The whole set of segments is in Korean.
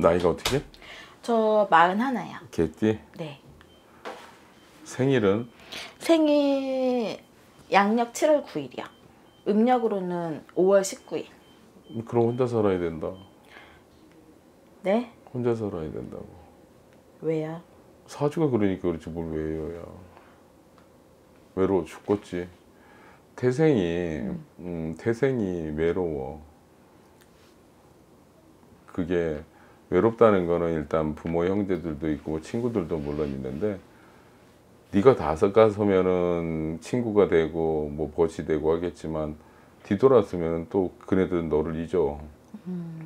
나이가 어떻게? 저 마흔 하나요. 개띠? 네. 생일은? 생일 양력 7월 9일이요. 음력으로는 5월 19일. 그럼 혼자 살아야 된다. 네? 혼자 살아야 된다고. 왜요? 사주가 그러니까 그렇지 뭘 왜요야. 외로워 죽겠지. 태생이 음, 태생이 외로워. 그게 외롭다는 거는 일단 부모 형제들도 있고 뭐 친구들도 물론 있는데 네가 다섯 가서면은 친구가 되고 뭐 벗이 되고 하겠지만 뒤돌았으면 또 그네들은 너를 잊어.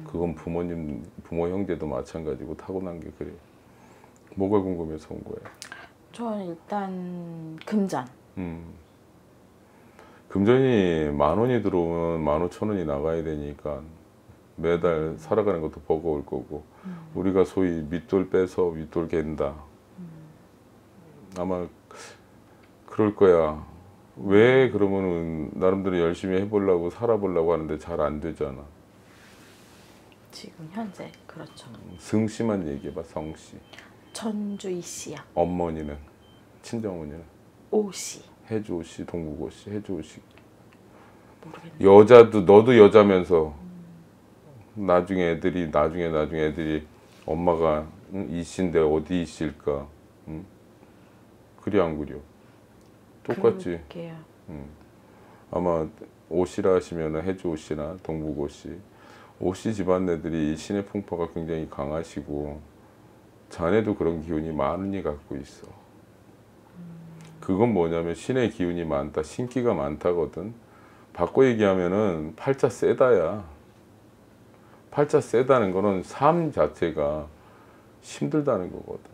그건 부모님 부모 형제도 마찬가지고 타고난 게 그래. 뭐가 궁금해서 온 거야? 저는 일단 금전. 음. 금전이 만 원이 들어오면 만 오천 원이 나가야 되니까 매달 살아가는 것도 버거울 거고 우리가 소위 밑돌 빼서 윗돌 갠다. 아마 그럴 거야. 왜 그러면은 나름대로 열심히 해보려고 살아보려고 하는데 잘 안 되잖아. 지금 현재 그렇죠. 승씨만 얘기해봐 성씨. 전주희 씨요. 어머니는 친정어머니는 오 씨. 해주 오 씨, 동국 오 씨, 해주 오 씨. 모르겠네. 여자도 너도 여자면서 나중에 애들이 나중에 나중에 애들이 엄마가 응, 이씨인데 어디 이씨일까? 응? 그리 안 그려? 똑같지. 그럴게요. 아마 오씨라 하시면 해주 오씨나 동국 오씨, 오씨 집안 애들이 이 신의 풍파가 굉장히 강하시고 자네도 그런 기운이 많이 갖고 있어. 그건 뭐냐면 신의 기운이 많다, 신기가 많다거든. 바꿔 얘기하면은 팔자 세다야. 팔자 세다는 거는 삶 자체가 힘들다는 거거든.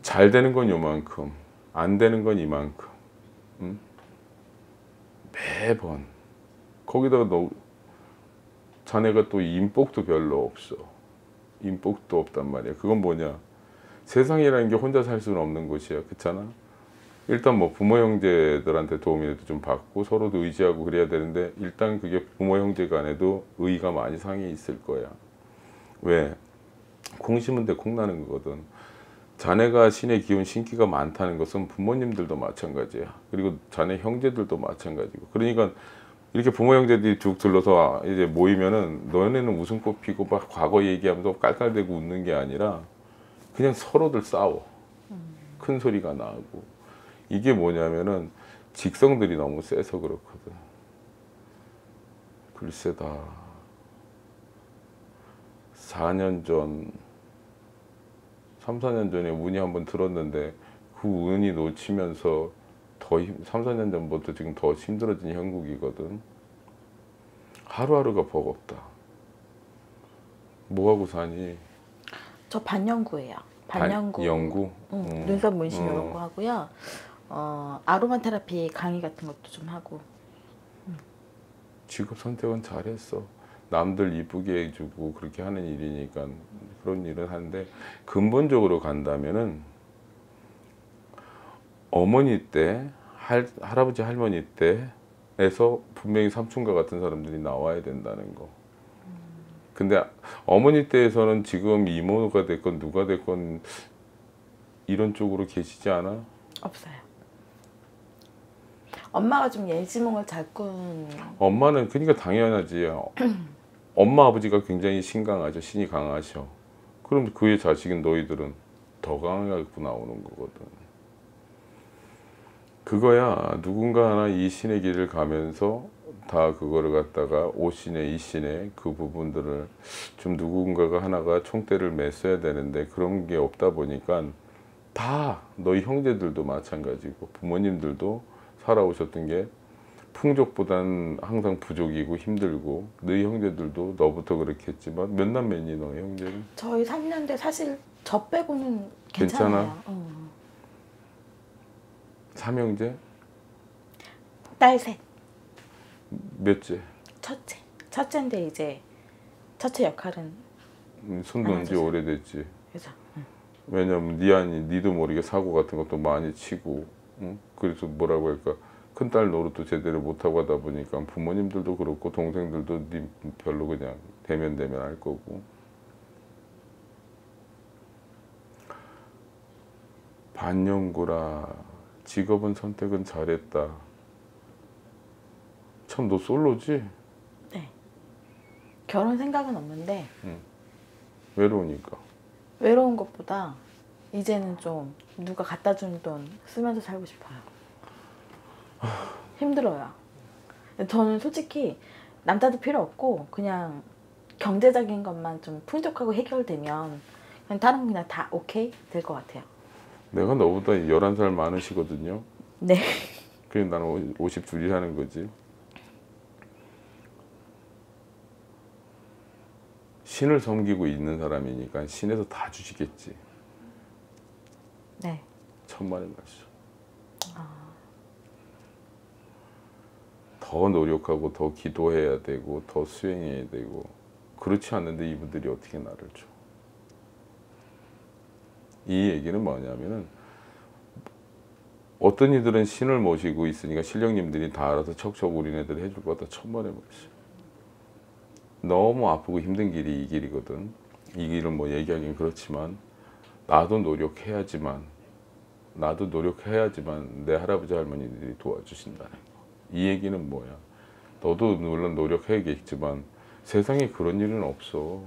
잘 되는 건 요만큼, 안 되는 건 이만큼. 응? 매번 거기다가 너 자네가 또 인복도 별로 없어. 인복도 없단 말이야. 그건 뭐냐? 세상이라는 게 혼자 살 수는 없는 곳이야. 그렇잖아? 일단 뭐 부모 형제들한테 도움이라도 좀 받고 서로도 의지하고 그래야 되는데 일단 그게 부모 형제 간에도 의의가 많이 상해 있을 거야. 왜? 콩 심은 데 콩 나는 거거든. 자네가 신의 기운 신기가 많다는 것은 부모님들도 마찬가지야. 그리고 자네 형제들도 마찬가지고. 그러니까 이렇게 부모 형제들이 쭉 둘러서 이제 모이면은 너네는 웃음꽃 피고 막 과거 얘기하면서 깔깔대고 웃는 게 아니라 그냥 서로들 싸워. 큰 소리가 나고. 이게 뭐냐면은 직성들이 너무 세서 그렇거든. 글쎄다. 4년 전, 3, 4년 전에 운이 한번 들었는데 그 운이 놓치면서 더 힘, 3, 4년 전부터 지금 더 힘들어진 형국이거든. 하루하루가 버겁다. 뭐하고 사니? 저 반영구예요. 반영구. 연구? 응, 음. 눈썹 문신 음. 이런 거 하고요. 어, 아로마 테라피 강의 같은 것도 좀 하고. 직업 선택은 잘했어. 남들 이쁘게 해주고 그렇게 하는 일이니까 그런 일은 하는데 근본적으로 간다면은 어머니 때 할, 할아버지 할머니 때에서 분명히 삼촌과 같은 사람들이 나와야 된다는 거. 근데 어머니 때에서는 지금 이모가 됐건 누가 됐건 이런 쪽으로 계시지 않아? 없어요. 엄마가 좀 예지몽을 잘 꾼. 엄마는 그러니까 당연하지. 엄마 아버지가 굉장히 신강하죠. 신이 강하셔. 그럼 그의 자식인 너희들은 더 강하게 나오는 거거든. 그거야 누군가 하나 이 신의 길을 가면서 다 그거를 갖다가 오 신의 이 신의 그 부분들을 좀 누군가가 하나가 총대를 맸어야 되는데 그런 게 없다 보니까 다 너희 형제들도 마찬가지고 부모님들도 살아오셨던 게 풍족보단 항상 부족이고 힘들고 너희 형제들도 너부터 그렇겠지만 몇 남매니 너희 형제는? 저희 3년대 사실 저 빼고는 괜찮아? 괜찮아요. 어. 삼형제? 딸 셋. 몇째? 첫째. 첫째인데 이제 첫째 역할은 음, 손 놓은 지. 오래됐지. 그래서 왜냐면 니 아니 니도 모르게 사고 같은 것도 많이 치고 응? 그래서 뭐라고 할까? 큰딸 노릇도 제대로 못하고 하다 보니까 부모님들도 그렇고 동생들도 별로 그냥 대면 대면 할 거고. 반영구라 직업은 선택은 잘했다. 참 너 솔로지? 네. 결혼 생각은 없는데 응. 외로우니까. 외로운 것보다 이제는 좀 누가 갖다 주는 돈 쓰면서 살고 싶어요. 힘들어요. 저는 솔직히 남자도 필요 없고 그냥 경제적인 것만 좀 풍족하고 해결되면 그냥 다른 건 그냥 다 오케이 될 것 같아요. 내가 너보다 11살 많으시거든요 네. 그래 나는 52이 하는 거지 신을 섬기고 있는 사람이니까 신에서 다 주시겠지 네. 천만의 말씀 더 노력하고 더 기도해야 되고 더 수행해야 되고 그렇지 않는데 이분들이 어떻게 나를 줘? 이 얘기는 뭐냐면은 어떤 이들은 신을 모시고 있으니까 신령님들이 다 알아서 척척 우리네들 해줄 거다 천만의 말씀. 너무 아프고 힘든 길이 이 길이거든. 이 길을 뭐 얘기하기는 그렇지만 나도 노력해야지만 나도 노력해야지만 내 할아버지 할머니들이 도와주신다는 거. 이 얘기는 뭐야? 너도 물론 노력해야겠지만 세상에 그런 일은 없어.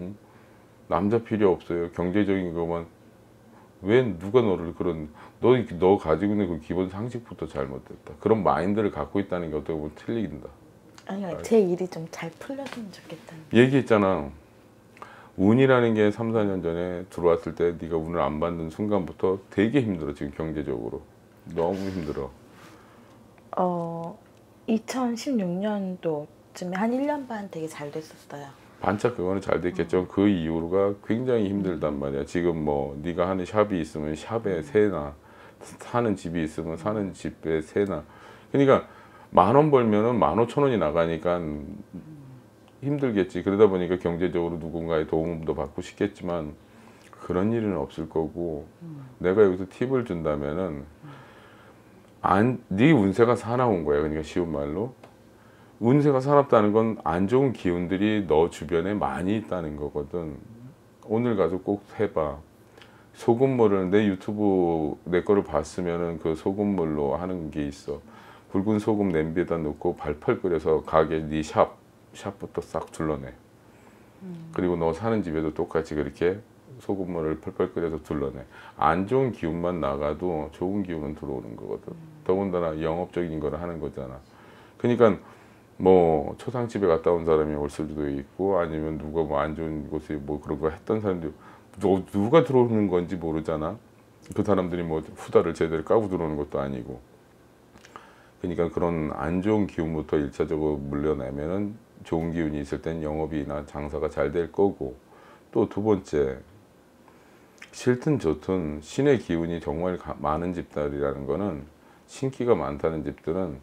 응? 남자 필요 없어요. 경제적인 것만 왜 누가 너를 그런 너, 너 가지고 있는 그 기본 상식부터 잘못됐다. 그런 마인드를 갖고 있다는 게 어떻게 보면 틀린다. 아니 제 일이 좀 잘 풀렸으면 좋겠다는. 얘기했잖아. 운이라는 게 3, 4년 전에 들어왔을 때 네가 운을 안 받는 순간부터 되게 힘들어 지금 경제적으로. 너무 힘들어. 어 2016년도쯤에 한 1년 반 되게 잘 됐었어요. 반짝 그거는 잘 됐겠죠. 그 이후로가 굉장히 힘들단 말이야. 지금 뭐 네가 하는 샵이 있으면 샵에 세나 사는 집이 있으면 사는 집에 세나. 그러니까 만 원 벌면은 만 오천 원이 나가니까 힘들겠지. 그러다 보니까 경제적으로 누군가의 도움도 받고 싶겠지만 그런 일은 없을 거고 내가 여기서 팁을 준다면은 안, 네 운세가 사나운 거야. 그러니까 쉬운 말로 운세가 사납다는 건 안 좋은 기운들이 너 주변에 많이 있다는 거거든. 오늘 가서 꼭 해봐. 소금물을 내 유튜브 내 거를 봤으면은 그 소금물로 하는 게 있어. 굵은 소금 냄비에다 넣고 발펄 끓여서 가게 네샵 샵부터 싹 둘러내. 그리고 너 사는 집에도 똑같이 그렇게 소금물을 펄펄 끓여서 둘러내. 안 좋은 기운만 나가도 좋은 기운은 들어오는 거거든. 더군다나 영업적인 거를 하는 거잖아. 그러니까 뭐 초상집에 갔다 온 사람이 올 수도 있고 아니면 누가 뭐 안 좋은 곳에 뭐 그런 거 했던 사람들이 누- 누가 들어오는 건지 모르잖아. 그 사람들이 뭐 후다를 제대로 까고 들어오는 것도 아니고. 그러니까 그런 안 좋은 기운부터 일차적으로 물려내면은 좋은 기운이 있을 땐 영업이나 장사가 잘 될 거고 또 두 번째 싫든 좋든 신의 기운이 정말 가- 많은 집들이라는 거는 신기가 많다는 집들은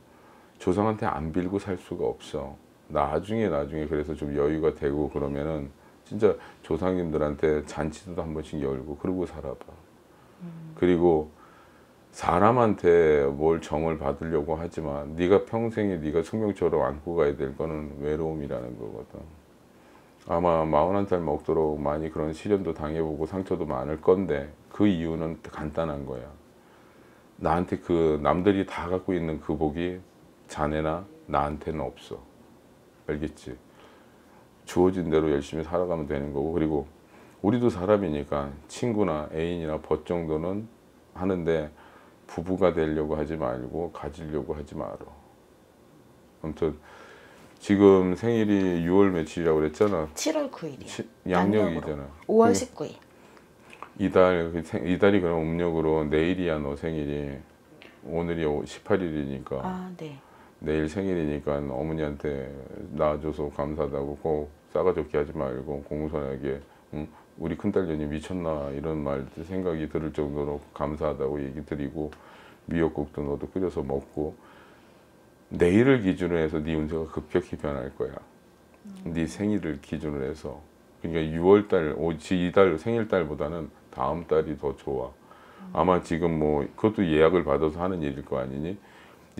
조상한테 안 빌고 살 수가 없어. 나중에 나중에 그래서 좀 여유가 되고 그러면은 진짜 조상님들한테 잔치도 한 번씩 열고 그러고 살아봐. 그리고 사람한테 뭘 정을 받으려고 하지만 네가 평생에 네가 숙명처럼 안고 가야 될 거는 외로움이라는 거거든. 아마 마흔한 살 먹도록 많이 그런 시련도 당해보고 상처도 많을 건데 그 이유는 간단한 거야. 나한테 그 남들이 다 갖고 있는 그 복이 자네나 나한테는 없어. 알겠지? 주어진 대로 열심히 살아가면 되는 거고 그리고 우리도 사람이니까 친구나 애인이나 벗 정도는 하는데 부부가 되려고 하지 말고 가지려고 하지 말어. 아무튼 지금 생일이 6월 며칠이라고 그랬잖아. 7월 9일이요. 치- 양력이잖아. 5월 19일. 이달 이달이 그럼 음력으로 내일이야 너 생일이 오늘이 18일이니까 아 네. 내일 생일이니까 어머니한테 낳아줘서 감사하다고 꼭 싸가지 없게 하지 말고 공손하게 응? 우리 큰딸년이 미쳤나 이런 말 생각이 들을 정도로 감사하다고 얘기 드리고 미역국도 너도 끓여서 먹고 내일을 기준으로 해서 네 운세가 급격히 변할 거야. 네 생일을 기준으로 해서 그러니까 6월달 오지 이달 생일달보다는 다음 달이 더 좋아. 아마 지금 뭐 그것도 예약을 받아서 하는 일일 거 아니니?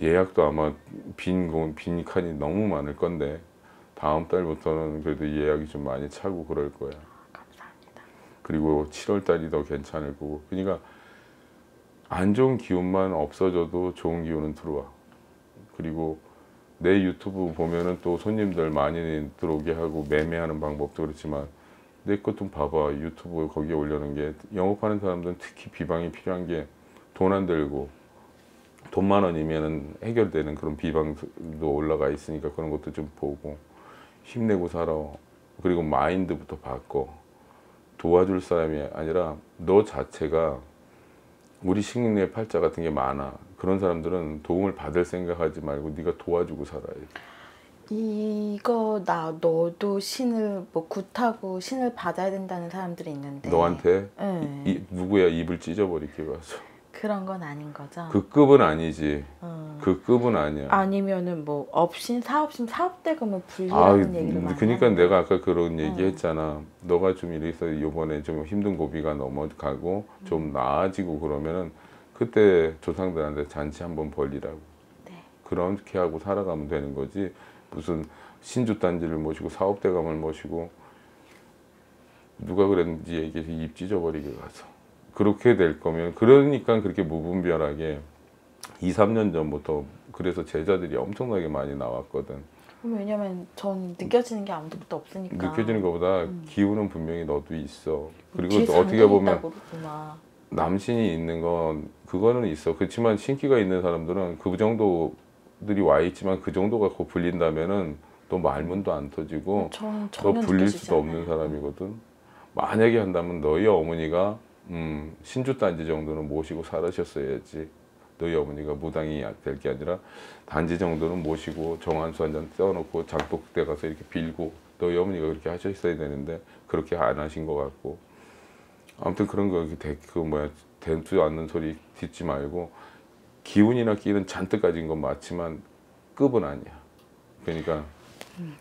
예약도 아마 빈, 공- 빈 칸이 너무 많을 건데 다음 달부터는 그래도 예약이 좀 많이 차고 그럴 거야. 그리고 7월 달이 더 괜찮을 거고. 그러니까 안 좋은 기운만 없어져도 좋은 기운은 들어와. 그리고 내 유튜브 보면은 또 손님들 많이 들어오게 하고 매매하는 방법도 그렇지만 내 것 좀 봐봐 유튜브 거기에 올려놓은 게 영업하는 사람들은 특히 비방이 필요한 게 돈 안 들고 돈만 원이면은 해결되는 그런 비방도 올라가 있으니까 그런 것도 좀 보고 힘내고 살아 그리고 마인드부터 바꿔 도와줄 사람이 아니라 너 자체가 우리 식민의 팔자 같은 게 많아. 그런 사람들은 도움을 받을 생각하지 말고 네가 도와주고 살아야 돼 이거 나 너도 신을 뭐 굿하고 신을 받아야 된다는 사람들이 있는데. 너한테? 네. 이, 누구야? 입을 찢어버리게 가서 그런 건 아닌 거죠. 그 급은 아니지 어. 그 급은 아니야 아니면은 뭐 업신 사업신 사업대금을 아, 분리하는 얘기를 많이 그러니까 하는데. 내가 아까 그런 얘기 음. 했잖아. 너가 좀 이래서 이번에 좀 힘든 고비가 넘어가고 좀 음. 나아지고 그러면은 그때 조상들한테 잔치 한번 벌리라고. 네. 그렇게 하고 살아가면 되는 거지. 무슨 신주 단지를 모시고 사업대감을 모시고 누가 그랬는지 얘기해서 입 찢어버리게 가서 그렇게 될 거면 그러니까 그렇게 무분별하게 2, 3년 전부터 그래서 제자들이 엄청나게 많이 나왔거든. 왜냐면 전 느껴지는 게 아무것도 없으니까. 느껴지는 것보다 음. 기운은 분명히 너도 있어. 그리고 어떻게 보면 그러구나. 남신이 있는 건 그거는 있어. 그렇지만 신기가 있는 사람들은 그 정도들이 와 있지만 그 정도가 곧 불린다면은 또 말문도 안 터지고 전 너 불릴 수도. 없는 사람이거든. 만약에 한다면 너희 어머니가 음, 신주 단지 정도는 모시고 살으셨어야지. 너희 어머니가 무당이 될 게 아니라 단지 정도는 모시고 정한수 한잔 떼어놓고 장독대 가서 이렇게 빌고 너희 어머니가 그렇게 하셨어야 되는데 그렇게 안 하신 것 같고 아무튼 그런 거 이렇게 대- 그 뭐야 된투 않는 소리 듣지 말고 기운이나 끼는 잔뜩 가진 건 맞지만 급은 아니야. 그러니까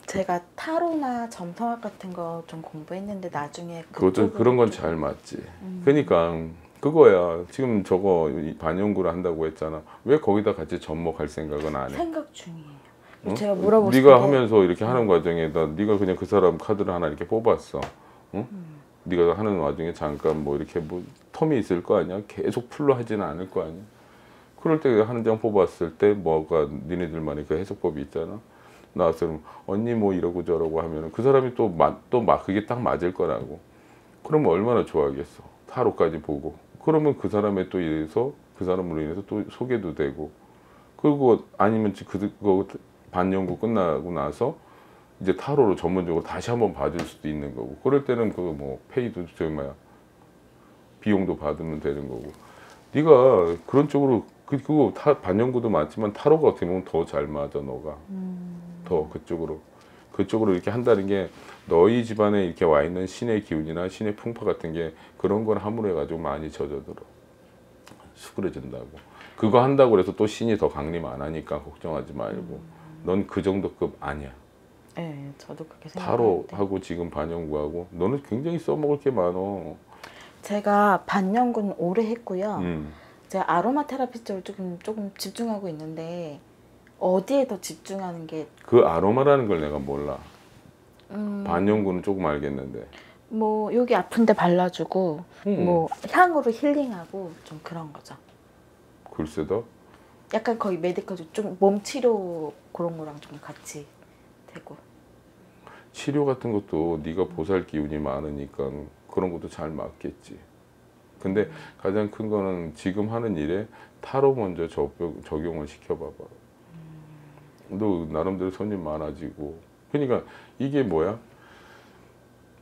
제가 타로나 점성학 같은 거 좀 공부했는데 나중에 그것도 그런 건 좀- 잘 맞지. 음. 그러니까 그거야. 지금 저거 이 반영구를 한다고 했잖아. 왜 거기다 같이 접목할 생각은 안 해? 생각 중이에요. 응? 제가 물어보고 네가 게 하면서 이렇게 하는 과정에다 네가 그냥 그 사람 카드를 하나 이렇게 뽑았어. 응? 음. 네가 하는 와중에 잠깐 뭐 이렇게 뭐 텀이 있을 거 아니야? 계속 풀로 하지는 않을 거 아니야? 그럴 때 한 장 뽑았을 때 뭐가 니네들만의 그 해석법이 있잖아. 그럼 언니 뭐 이러고 저러고 하면은 그 사람이 또또막 그게 딱 맞을 거라고. 그러면 얼마나 좋아하겠어. 타로까지 보고. 그러면 그 사람에 또 인해서 그 사람으로 인해서 또 소개도 되고. 그리고 아니면 지- 그 그거 반연구 끝나고 나서 이제 타로로 전문적으로 다시 한번 봐줄 수도 있는 거고. 그럴 때는 그 뭐 페이도 저 뭐야 비용도 받으면 되는 거고. 네가 그런 쪽으로 그 그거 타 반연구도 맞지만 타로가 어떻게 보면 더 잘 맞아 너가. 음. 더 그쪽으로 그쪽으로 이렇게 한다는 게 너희 집안에 이렇게 와 있는 신의 기운이나 신의 풍파 같은 게 그런 걸 함으로 해가지고 많이 젖어들어. 수그러진다고. 그거 한다고 해서 또 신이 더 강림 안 하니까 걱정하지 말고. 넌 그 정도 급 아니야. 네, 저도 그렇게 타로 생각하는데. 하고 지금 반영구하고. 너는 굉장히 써먹을 게 많어. 제가 반영군 오래 했고요. 음. 제가 아로마 테라피 쪽을 조금 조금 집중하고 있는데 어디에 더 집중하는 게 그 아로마라는 걸 내가 몰라 음, 반영구는 조금 알겠는데 뭐 여기 아픈데 발라주고 음. 뭐 향으로 힐링하고 좀 그런 거죠. 글쎄다 약간 거의 메디컬 좀몸 치료 그런 거랑 좀 같이 되고. 치료 같은 것도 네가 보살 기운이 많으니까 그런 것도 잘 맞겠지. 근데 가장 큰 거는 지금 하는 일에 타로 먼저 적용, 적용을 시켜봐봐. 너 나름대로 손님 많아지고. 그러니까 이게 뭐야?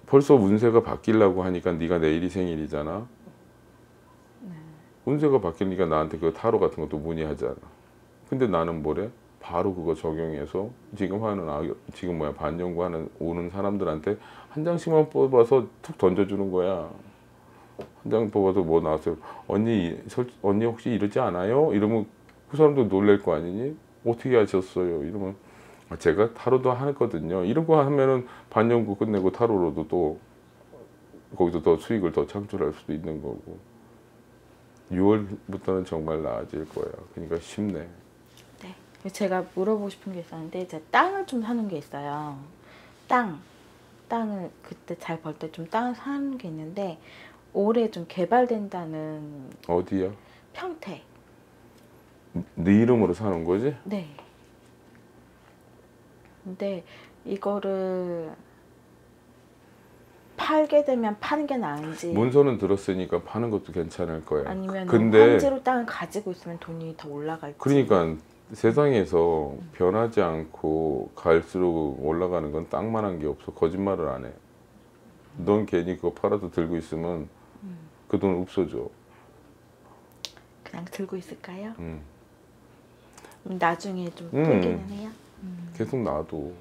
벌써 운세가 바뀌려고 하니까 네가 내일이 생일이잖아. 운세가 바뀌니까 나한테 그 타로 같은 것도 문의하잖아. 근데 나는 뭐래? 바로 그거 적용해서 지금 하는 아, 지금 뭐야 반영구하는 오는 사람들한테 한 장씩만 뽑아서 툭 던져주는 거야. 한 장 뽑아서 뭐 나왔어요. 언니 솔- 언니 혹시 이러지 않아요? 이러면 그 사람도 놀랄 거 아니니? 어떻게 하셨어요? 이러면 아, 제가 타로도 하거든요. 이런 거 하면은 반영구 끝내고 타로로도 또 거기서 더 수익을 더 창출할 수도 있는 거고. 6월부터는 정말 나아질 거야. 그러니까 쉽네. 네. 제가 물어보고 싶은 게 있었는데 제가 땅을 좀 사는 게 있어요. 땅. 땅을 그때 잘 벌 때 좀 땅을 사는 게 있는데 올해 좀 개발된다는 어디야? 평택. 네 이름으로 사는 거지? 네. 근데 이거를 팔게 되면 파는 게 나은지 문서는 들었으니까 파는 것도 괜찮을 거야. 네. 아니면 근데 현재로 땅을 가지고 있으면 돈이 더 올라갈지. 그러니까 세상에서 변하지 않고 갈수록 올라가는 건 땅만한 게 없어. 거짓말을 안 해. 넌 괜히 그거 팔아서 들고 있으면 그 돈 없어져. 그냥 들고 있을까요? 음. 음, 나중에 좀 음. 풀기는 해요. 계속 놔둬.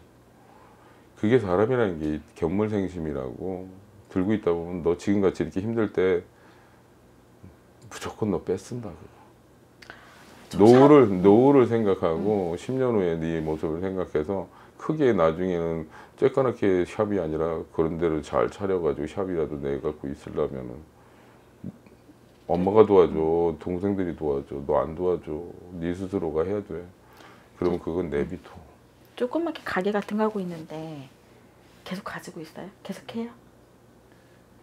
그게 사람이라는 게 견물생심이라고 들고 있다 보면 너 지금같이 이렇게 힘들 때 무조건 너 뺏쓴다. 그거. 좀 노후를 노후를 생각하고 10년 후에 네 모습을 생각해서 크게 나중에는 쬐까맣게 샵이 아니라 그런 데를 잘 차려가지고 샵이라도 내 갖고 있으려면은 엄마가 도와줘 동생들이 도와줘 너 안 도와줘 네 스스로가 해야 돼 그러면 그건 내비둬 조그맣게 가게 같은 거 하고 있는데 계속 가지고 있어요? 계속 해요?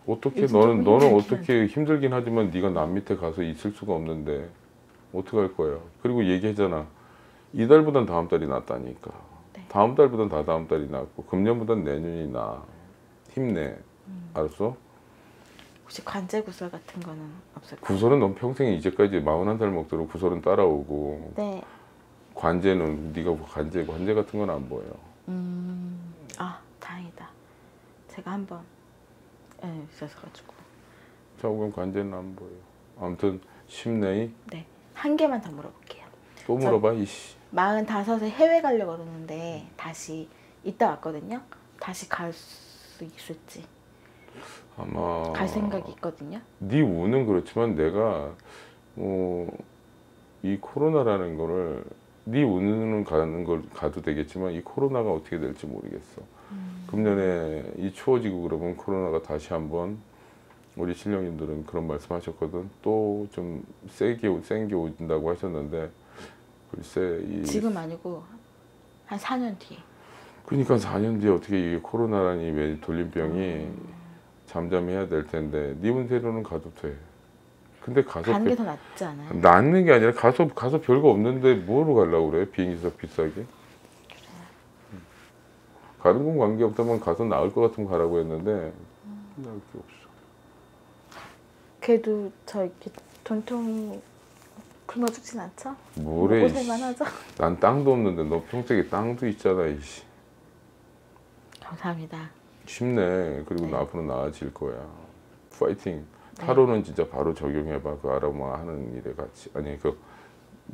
어떻게 너는 너는 어떻게 힘들긴 하지만 네가 남 밑에 가서 있을 수가 없는데 어떻게 할 거야? 그리고 얘기했잖아. 이달보단 다음 달이 낫다니까. 네. 다음 달보단 다 다음 달이 낫고 금년보단 내년이 나. 힘내. 음. 알았어? 혹시 관제 구설 같은 거는 없을까요? 구설은 넌 평생 이제까지 41살 먹도록 구설은 따라오고 네. 관제는 네가 뭐 관제 관제 같은 건 안 보여. 음. 아 다행이다. 제가 한번 예, 있어서 가지고 자국은 관제는 안 보여. 아무튼 심내이 네. 한 개만 더 물어볼게요. 또 물어봐 이씨. 45에 해외 가려고 그러는데 다시 이따 왔거든요. 다시 갈 수 있을지 아마 갈 생각이 있거든요. 네 운은 그렇지만 내가 뭐 이 코로나라는 거를 네 운은 가는 걸 가도 되겠지만 이 코로나가 어떻게 될지 모르겠어. 금년에 이 추워지고 그러면 코로나가 다시 한번 우리 신령님들은 그런 말씀하셨거든. 또 좀 세게 오- 센게 온다고 하셨는데 글쎄 이 지금 아니고 한 4년 뒤에. 그러니까 4년 뒤에 어떻게 이게 코로나라니 왜 돌림병이 음. 잠잠해야 될 텐데 네 운세로는 가도 돼. 근데 가서 가는 별- 게더 낫지 않아요? 낫는 게 아니라 가서 가서 별거 없는데 뭐로 가려고 그래 비행기값 비싸게 음. 가는 건 관계 없다면 가서 나을 것 같으면 가라고 했는데 나을 게 없어 그래도 저 이렇게 돈통 굶어 죽진 않죠? 뭐래 고생만. 하죠? 난 땅도 없는데 너 평택에 땅도 있잖아 이씨 감사합니다. 쉽네. 그리고 네. 나 앞으로 나아질 거야. 파이팅 타로는 진짜 바로 적용해봐. 그 아로마 하는 일에 같이. 아니 그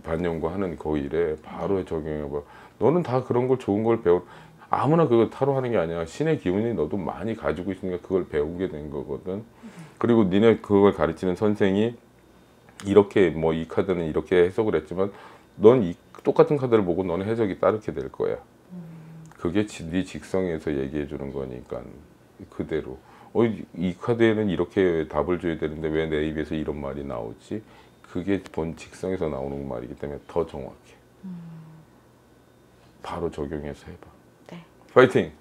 반영과 하는 그 일에 바로 적용해봐. 너는 다 그런 걸 좋은 걸 배워. 아무나 그거 타로 하는 게 아니야. 신의 기운이 너도 많이 가지고 있으니까 그걸 배우게 된 거거든. 그리고 니네 그걸 가르치는 선생이 이렇게 뭐 이 카드는 이렇게 해석을 했지만 넌 이 똑같은 카드를 보고 너는 해석이 따르게 될 거야 그게 지- 네 직성에서 얘기해 주는 거니까 그대로 어, 이- 이 카드에는 이렇게 답을 줘야 되는데 왜 내 입에서 이런 말이 나오지? 그게 본 직성에서 나오는 말이기 때문에 더 정확해. 바로 적용해서 해봐. 네. 파이팅!